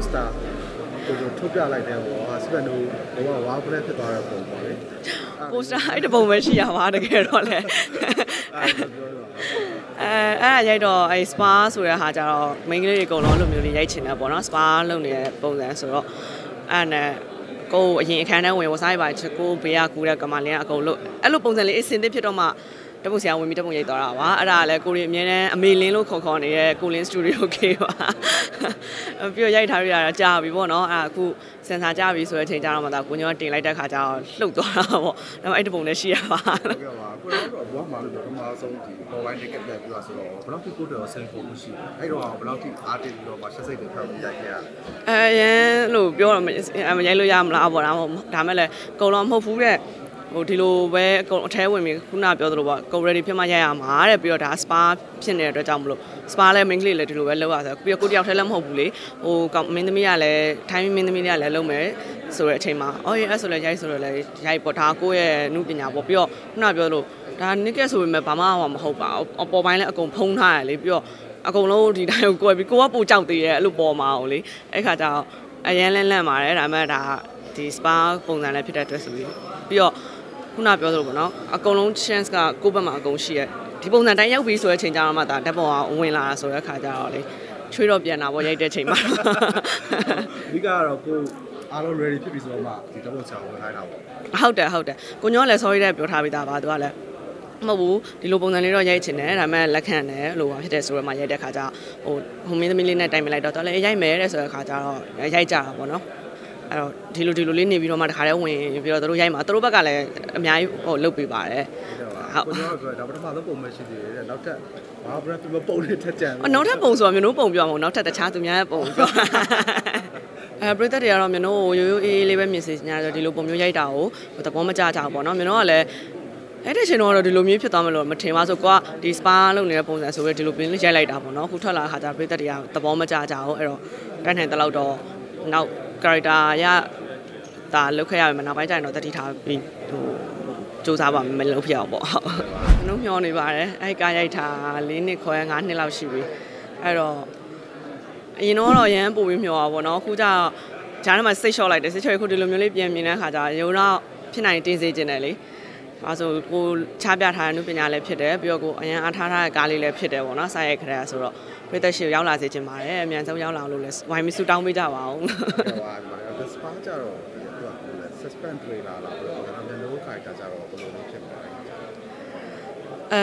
poster ကိုကိုထုတ်ပြလိုက်တဲ့ဟောစပန်တို့ဘောကဝါဖလက်ဖြစ်သွားတဲ့ပုံပေါ့လေပိုစတာအဲ့တပုံပဲရှိရပါတကယ်တော့လေအဲ့ဒါပြောတော့အဲအဲ့ဒါရိုက်တော့အဲ spa ဆိုတဲ့ဟာကြတော့ main ကလေးတွေအကုန်လုံးလိုမျိုးလေးရိုက်ချင်တယ်ပေါ့နော် spa လုပ်နေတဲ့ပုံစံဆိုတော့အဲ့နဲ့ကိုယ်အရင်အခန်းထဲဝင်ဝစားရပါချစ်ကိုဘေးကကူတဲ့ကမလေးကအကုန်လို့အဲ့လိုပုံစံလေးအစင်သစ်ဖြစ်တော့မှ တပုတ်ဆရာဝင်ပြီးတပုတ်ရိုက်သွားတာပါအဲ့ဒါကလည်းကိုရီအမြဲတမ်းအမေလင်းလို့ခေါ်ခေါ်နေတဲ့ကိုလင်းစတူဒီယိုကေပါပြီးတော့ရိုက်ထားရတာကြာပြီပေါ့နော်အဲ့အခုစင်ဆာကြာပြီဆိုတဲ့အချိန်ကျတော့မှဒါကိုညောတင်လိုက်တဲ့ခါကျတော့လှုပ်သွားတာပေါ့ဒါပေမဲ့အဲ့ဒီပုံလည်းရှိရပါပြောပါကိုတော့ဘောမှာလို့ပထမဆုံးဒီ online ticket ပဲပြောဆိုတော့ဘယ်လောက်ထိကိုတော့စိန်ဖို့မရှိဘူးအဲ့တော့ဘယ်လောက်ထိအားတင်ပြီးတော့မှဆက်စိတ်တွေဖတ်ပြီးရိုက်ခဲ့ရလဲအဲရန်လို့ပြောတော့မမရိုက်လို့ရမလားပေါ့ဒါမှမဟုတ်ဒါမဲ့လည်းအကုန်လုံးမဟုတ်ဘူးတဲ့ ဟိုဒီလိုပဲအကုန်အထဲဝင်ပြီးခုနပြောသလိုပေါ့ကို ready ဖြစ်မှရိုက်ရမှာတဲ့ပြီးတော့ဒါ spa ဖြစ်နေတဲ့အတွက်ကြောင့်မလို့ spa လည်း main ကလေးလည်းဒီလိုပဲလုပ်ရဆိုပြီးတော့ကိုတယောက်တည်းလည်းမဟုတ်ဘူးလေဟိုကောင်မင်းသမီးကလည်း time မင်းသမီးတွေကလည်းလုပ်မယ်ဆိုတဲ့အချိန်မှာအော်ရအဲ့ဆိုလည်းရိုက်ဆိုတော့လည်းရိုက်ပေါ့ဒါကိုယ့်ရဲ့နုပညာပေါ့ပြီးတော့ခုနပြောလို့ဒါ naked ဆိုပေမဲ့ဘာမှမဟုတ်ပါဘူးအပေါ်ပိုင်းလည်းအကုန်ဖုံးထားရလေပြီးတော့အကုန်လုံးဒီတိုင်းကိုကိုယ်ပြီးကိုကပူကြောက်သေးရဲ့အဲ့လိုပေါ်မှာအောင်လေအဲ့ခါကျတော့အရန်လန့်လန့်ပါတယ်ဒါပေမဲ့ဒါဒီ spa ပုံစံလည်းဖြစ်တဲ့အတွက်ဆိုပြီးပြီးတော့ ခုနပြောသလိုပေါ့နော်အကုန်လုံး chance ကကိုယ့်ဘက်မှာအကုန်ရှိရဲ့ဒီပုံစံတိုင်းရောက်ပြီဆိုတဲ့အချိန်ကျတော့မှဒါတက်ပေါ်ကဝင်လာတာဆိုတဲ့ခါကျတော့လေချွေးတော့ပြန်လာပေါ့ရိုက်တဲ့ချိန်မှာအဓိကကတော့ကိုအားလုံး ready ဖြစ်ပြီဆိုတော့မှဒီတော့ချောင်းဝင်ခိုင်းတာပေါ့ဟုတ်တယ်ဟုတ်တယ်ကိုညောလည်း sorry တဲ့ပြောထားပြီးသားပါသူကလည်းမဟုတ်ဘူးဒီလိုပုံစံလေးတော့ရိုက်ချင်တယ်ဒါပေမဲ့လက်ခံတယ်လို့ပါဖြစ်တဲ့ဆိုတော့မှရိုက်တဲ့ခါကျဟိုဟိုမင်းသမီးလေးနဲ့တိုင်ပင်လိုက်တော့တော်လည်းရိုက်မယ်တဲ့ဆိုတဲ့ခါကျတော့ရိုက်ကြတာပေါ့နော် အဲ့တော့ဒီလိုဒီလိုလေးနေပြီးတော့မှတခါတည်းဝင်ပြီးတော့တို့ရိုက်မှာတို့ဘက်ကလည်းအများကြီးဟိုလုပ်ပေးပါတယ်ကိုကျွန်တော်ပြောဒါပထမဆုံးပုံမရှိသေးတယ်နောက်ထပ်ဘာ brand ပြပုံလေးထက်ကြံ။နောက်ထပ်ပုံဆိုတာမျိုးတို့ပုံပြောမှာနောက်ထပ်တခြားသူများရဲ့ပုံပြောအဲပရိသတ်တွေကတော့မျိုးတို့ရိုးရိုးအေးအေးလေးပဲမြင်စေချင်ကြတယ်ဒီလိုပုံမျိုးရိုက်တာကိုသဘောမကျကြဘူးပေါ့နော်မျိုးတို့ကလည်းအဲ့ဒီချိန်တော့ဒီလိုမျိုးဖြစ်သွားမလို့မထင်ပါဆိုကွာဒီ spa လုပ်နေတဲ့ပုံစံဆိုပြီးဒီလိုပင်လေးရိုက်လိုက်တာပေါ့နော်ခုထွက်လာခါကျပရိသတ်တွေကသဘောမကျကြဘူးအဲ့တော့တန်းထန်တလောက်တော့နောက် character ရဒါလောက်ခဲ့ရမယ်နောက်ပိုင်းကျရင်တော့တတိထားပြီးဟိုစူးစမ်းပါမယ်မလုပ်ဖြစ်အောင်ပေါ့ဟုတ်မနှုံးမျောနေပါတယ်အဲ့ကားရိုက်တာ၄နှစ်ခွဲ၅နှစ်လောက်ရှိပြီအဲ့တော့အရင်တော့တော့ရမ်းပို့ပြီးမျောပါဘောနော်အခုကျတော့ဂျားထဲမှာစိတ်လျှော့လိုက်တယ်စိတ်လျှော့ခုဒီလိုမျိုးလေးပြန်မြင်တဲ့ခါကျရုံတော့ဖြစ်နိုင်တင်စေခြင်းတယ်လေ အဲဆိုကိုချပြထားတဲ့နုပညာလည်းဖြစ်တယ်ပြီးတော့ကိုအရန်အားထားထားတဲ့ကားလေးလည်းဖြစ်တယ်ပေါ့နော်စာရိုက်ခရက်ဆိုတော့ပြည်သက်ရှိရောက်လာစေခြင်းပါတယ်အမြန်ဆုံးရောက်လာလို့လည်းဝိုင်းမီဆူတောင်းပေးကြပါအောင်ဟိုဟာဒီ spa ကြတော့ဒီက suspense trailer လာပြီးတော့ကျွန်တော်လည်း character ကြတော့ဘယ်လိုလုပ်ဖြစ်မှာလဲအဲ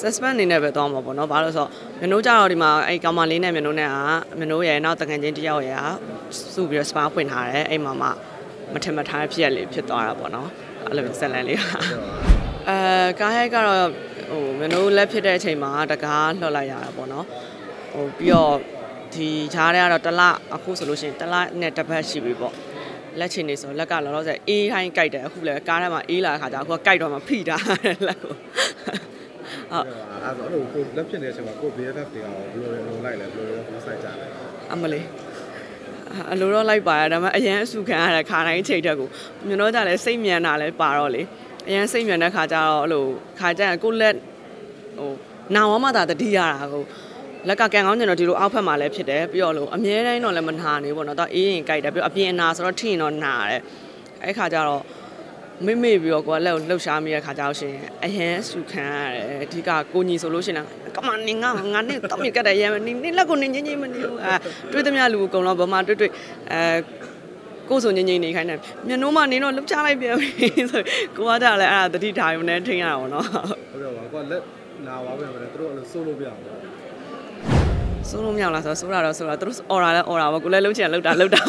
suspend အနေနဲ့ပဲသွားမှာပေါ့နော်ဘာလို့လဲဆိုတော့မနိုးကြတော့ဒီမှာအဲ့ကောင်မလေးနဲ့မနိုးနဲ့ကမနိုးရဲ့နောက်တကန်ချင်းတယောက်ရဲ့စုပြီးတော့ spa ဖွင့်ထားတယ်အဲ့မှာမှမထင်မထားဖြစ်ရလေဖြစ်သွားတာပေါ့နော် အဲ့လိုဆက်လန်လေးပါအဲကားဟဲကတော့ဟိုမနိုးလက်ဖြစ်တဲ့အချိန်မှာတကားလှော့လိုက်ရတာပေါ့နော်ဟိုပြီးတော့ဒီဈားထဲကတော့တစ်လအခုဆိုလို့ရှိရင်တစ်လနဲ့တစ်ပတ်ရှိပြီပေါ့လက်ချင်နေဆိုလက်ကလောလောဆယ်အေးဟိုင်းကြိုက်တယ်အခုလည်းကားထဲမှာအေးလာတဲ့ခါကျအခုကကြိုက်တော့မှဖိတာလက်ကိုဟုတ်အဲ့တော့အဲ့လိုကိုလက်ဖြစ်နေတဲ့အချိန်မှာကို BFF တွေကဘယ်လိုလဲလုံးလိုက်လဲဘယ်လိုလဲကိုစိုက်ကြလဲအမလေး အလိုတော့လိုက်ပါရဒါပေမဲ့အရန်အဆူခံရတဲ့ခါတိုင်းချိန်တက်ကိုမြင်တော့ကြလဲစိတ်မြန်တာလဲပါတော့လေအရန်စိတ်မြန်တဲ့ခါကျတော့အဲ့လိုခါကျရင်ကိုလက်ဟိုနာဝမသာတတိရတာကိုလက်ကကန်ကောင်းကျင်တော့ဒီလိုအောက်ဖက်မှာလည်းဖြစ်တယ်ပြီးတော့လို့အမြဲတမ်းတော့လည်းမနာနေဘူးပေါ့နော်တော့အေးရင်ကြိုက်တယ်ပြီးတော့အပြင်အနာဆိုတော့ထင်တော့နာတယ်အဲ့ခါကျတော့ မိမိပြီးတော့ကိုကလက်ကိုလှုပ်ရှားမိတဲ့ခါကျတော့ရှင်အရန်ဆူခံရတယ်အဓိကကိုညီဆိုလို့ရှင်ကမနင်ငါငါနဲ့တော့မြကတဲ့ရမ်းနင်နင်လက်ကိုနင်ငင်းငင်းမနေဘူးအဲတွေးသမျှလူအကုန်လုံးဗမာတွေ့တွေ့အဲကိုဆိုငင်းငင်းနေခိုင်းတယ်မျက်နှိုးမနေတော့လှုပ်ချလိုက်ပြန်ပြီဆိုကိုကတည်းကလည်းအဲ့ဒါတတိထားရုံနဲ့ထင်ရတာပေါ့နော်ဟုတ်တယ်ပါကိုလက်နာပါပြန်တယ်သူတို့အဲ့လိုစိုးလို့ပြအောင်စိုးလို့မရလားဆိုတော့စိုးတာတော့စိုးတာသူတို့အော်တာလဲအော်တာပေါ့ကိုလည်းလှုပ်ချင်လှုပ်တာလှုပ်တာ